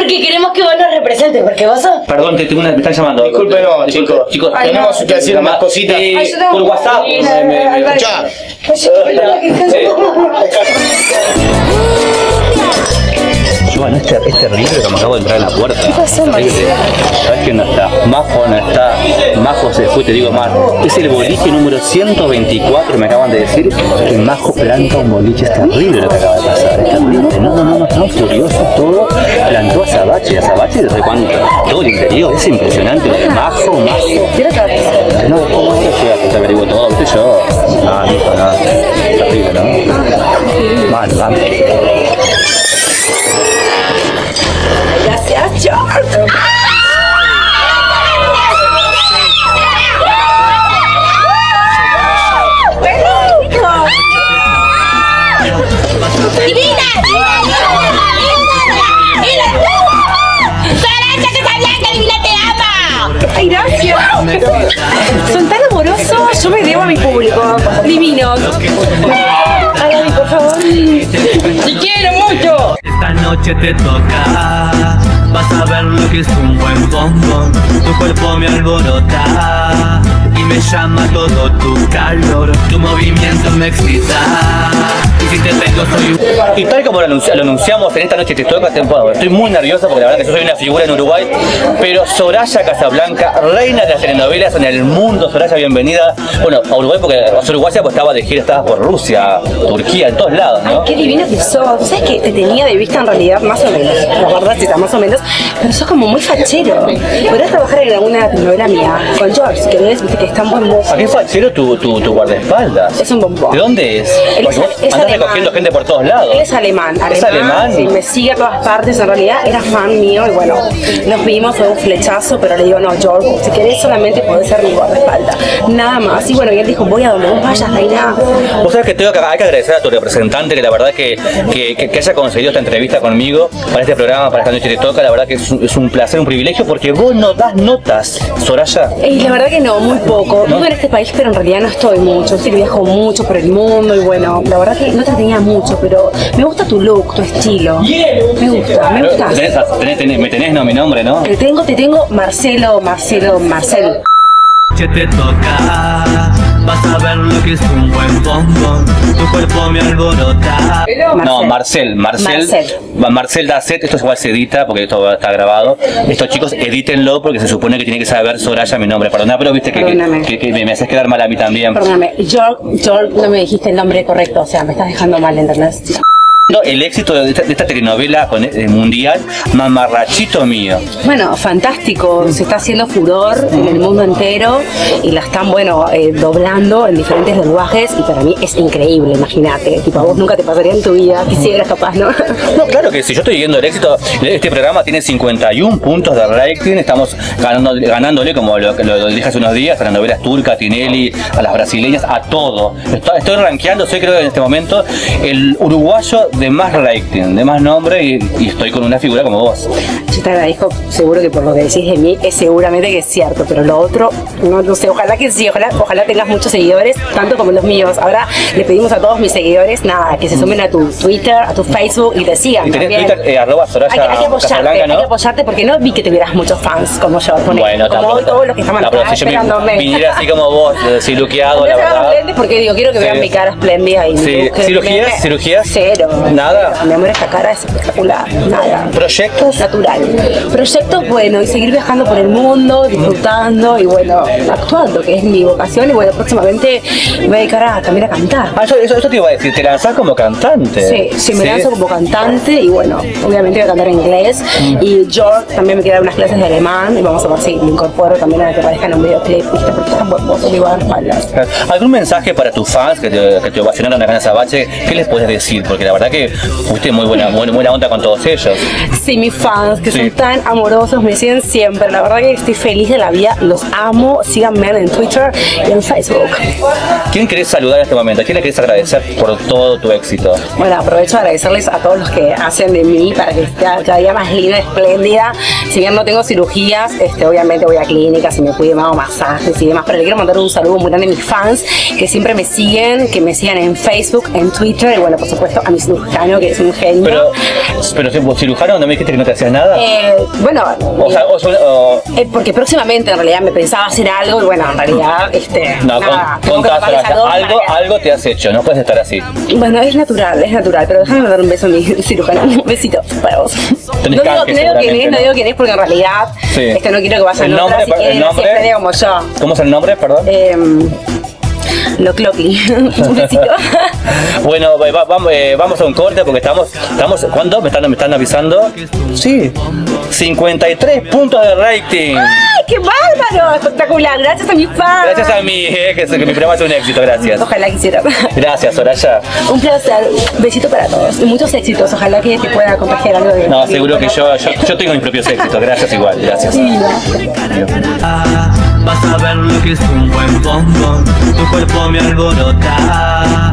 Porque queremos que vos nos representes, porque vos sos. Perdón, te, tengo una- me están llamando. Disculpe, no, chicos. chicos. Ay, Tenemos no. que decir unas cositas. Eh, Ay, por WhatsApp. Ay, Joan, es, ter- es terrible como acabo de entrar en la puerta. ¿Qué pasó, Marcelo? ¿Sabes quién no está? Majo no está. Majo se fue, te digo más. Es el boliche número 124, me acaban de decir que Majo planta un boliche. Es terrible lo que acaba de pasar. Es terrible. No, no, no, no, están furiosos todo. Plantó a Sabache, a Sabache desde cuánto. Todo el interior. Es impresionante. Majo, Majo. No, ¿cómo es que se- se averiguó todo? ¿Viste yo? Ah, no, no, nada. Terrible, ¿no? Mal, mal. Ama! Ay, gracias. Son tan amorosos. Yo me debo a mi público. Divinos. Ay, Gaby, por favor. Te quiero mucho. Esta noche te toca, vas a ver lo que es un buen bombón. Tu cuerpo me alborota y me llama todo tu calor. Tu movimiento me excita. Y si te tengo soy un Y tal como lo, anunci- lo anunciamos en esta noche te toca temporada, estoy muy nervioso porque la verdad que yo soy una figura en Uruguay, pero Soraya Casablanca, reina de las telenovelas en el mundo, Soraya, bienvenida. Bueno, a Uruguay porque a uruguaya pues estaba de gira, estabas por Rusia, Turquía, en todos lados, ¿no? Qué divino que sos. ¿Sabes que te tenía de vista en realidad más o menos? La verdad, sí, más o menos. Pero sos como muy fachero. Podrías trabajar en alguna novela mía con George, que ves, viste que es tan buen mozo. ¿A qué fachero tu, tu, tu guardaespaldas? Es un bombón. ¿De dónde es? Él Porque es- vos es andás recogiendo gente por todos lados. Él es alemán, alemán. ¿Es alemán? Sí, me sigue a todas partes. En realidad era fan mío y bueno, nos vimos, fue un flechazo, pero le digo, no, George, si querés solamente podés ser mi guardaespaldas. Nada más. Y bueno, y él dijo, voy a donde vos vayas, reina. Vos sabés que tengo que, hay que agradecer a tu representante que la verdad que, que, que- que haya conseguido esta entrevista conmigo para este programa, para esta noche te toca, la verdad que es un, es un placer, un privilegio porque vos no das notas, Soraya. Y la verdad que no, muy poco. Vivo en este país, pero en realidad no estoy mucho. Sí, viajo mucho por el mundo y bueno, la verdad que no te tenía mucho, pero me gusta tu look, tu estilo. Me gusta, me gusta. Tenés, tenés- tenés- me tenés, no, mi nombre, ¿no? Te tengo, te tengo Marcelo, Marcelo, Marcelo. Noche te toca, vas a ver lo que es un buen bombón. Tu cuerpo me alborota. No, Marcel, Marcel, Marcel. Marcel Dacet, esto igual se edita porque esto está grabado. Estos chicos edítenlo porque se supone que tiene que saber Soraya mi nombre. Perdona, pero viste que, que, que- que me, me haces quedar mal a mí también. Perdóname, George, George, no me dijiste el nombre correcto, o sea, me estás dejando mal, ¿entendés? El éxito de esta, de esta telenovela con- eh, mundial, mamarrachito mío. Bueno, fantástico, se está haciendo furor en el mundo entero y la están, bueno, eh, doblando en diferentes lenguajes y para mí es increíble, imagínate, tipo a vos nunca te pasaría en tu vida, quisieras capaz, ¿no? No, claro que si yo estoy viendo el éxito, este programa tiene 51 puntos de rating, estamos ganando, ganándole como lo, lo, dije hace unos días a las novelas turcas, Tinelli, a las brasileñas, a todo. Estoy, estoy rankeando, soy creo en este momento el uruguayo de más rating, de más nombre y, y estoy con una figura como vos. Yo te agradezco, seguro que por lo que decís de mí, es seguramente que es cierto, pero lo otro, no, no sé, ojalá que sí, ojalá, ojalá tengas muchos seguidores, tanto como los míos. Ahora le pedimos a todos mis seguidores, nada, que se sumen a tu Twitter, a tu Facebook y te sigan. Y tenés. Twitter, eh, arroba Soraya hay, que- hay que apoyarte, ¿no? hay que apoyarte porque no vi que tuvieras muchos fans como yo, ponele, Bueno, como hoy todos los que estaban acá si esperándome. viniera así como vos, siluqueado, la verdad. Porque digo, quiero que Sí. vean mi cara espléndida y Sí. ¿Cirugías? ¿Cirugías? Cero. Nada. Mi amor, esta cara es espectacular. Nada. ¿Proyectos? Natural. Proyectos, bueno, y seguir viajando por el mundo, disfrutando y bueno, actuando, que es mi vocación. Y bueno, próximamente me voy a dedicar a, también a cantar. Ah, eso, eso, eso te iba a decir, te lanzás como cantante. Sí, sí, me lanzo como cantante y bueno, obviamente voy a cantar en inglés. Y George también me queda dar unas clases de alemán y vamos a ver si me incorporo también a que aparezca en un videoclip, ¿viste? Porque es tan buen mozo, mi guardaespaldas. ¿Algún mensaje para tus fans que te, que te ovacionaron acá en Sabache? ¿Qué les puedes decir? Porque la verdad que fuiste muy buena, buena, buena onda con todos ellos. Sí, mis fans que Sí. Son tan amorosos, me siguen siempre. La verdad que estoy feliz de la vida, los amo. Síganme en Twitter y en Facebook. ¿Quién querés saludar en este momento? ¿A quién le querés agradecer por todo tu éxito? Bueno, aprovecho de agradecerles a todos los que hacen de mí para que esté cada día más linda, espléndida. Si bien no tengo cirugías, este, obviamente voy a clínicas y me cuido, me hago masajes y demás. Pero le quiero mandar un saludo muy grande a mis fans que siempre me siguen, que me sigan en Facebook, en Twitter y bueno, por supuesto a mi cirujano que es un genio. Pero, pero cirujano, ¿no me dijiste que no te hacías nada? Eh, bueno, O sea, o son- o- eh, porque próximamente en realidad me pensaba hacer algo y bueno, en realidad, este. no, nada, con, a algo, algo te has hecho, no puedes estar así. Bueno, es natural, es natural, pero déjame dar un beso a mi cirujano. Un besito para vos. No digo, no digo quién es, seguramente, no ¿no? digo quién es porque en realidad Sí. este, no quiero que vayan otras nombre, si quieren nombre. Como yo. ¿Cómo es el nombre, perdón? Eh, lo besito. Bueno, va- va- vamos, eh, vamos a un corte porque estamos, estamos ¿cuánto? Me están, me están avisando. Sí, 53 puntos de rating. ¡Ay, qué bárbaro! Espectacular, gracias a mis fans. Gracias a mí, eh, que, que mi programa es un éxito, gracias. Ojalá quisiera. Gracias, Soraya. Un placer. Besito para todos. Y muchos éxitos. Ojalá que te pueda contagiar algo de. No, seguro que yo, yo, yo tengo mis propios éxitos, gracias igual, gracias. Ah, Vas a ver lo que es un buen bombón. Tu cuerpo me alborota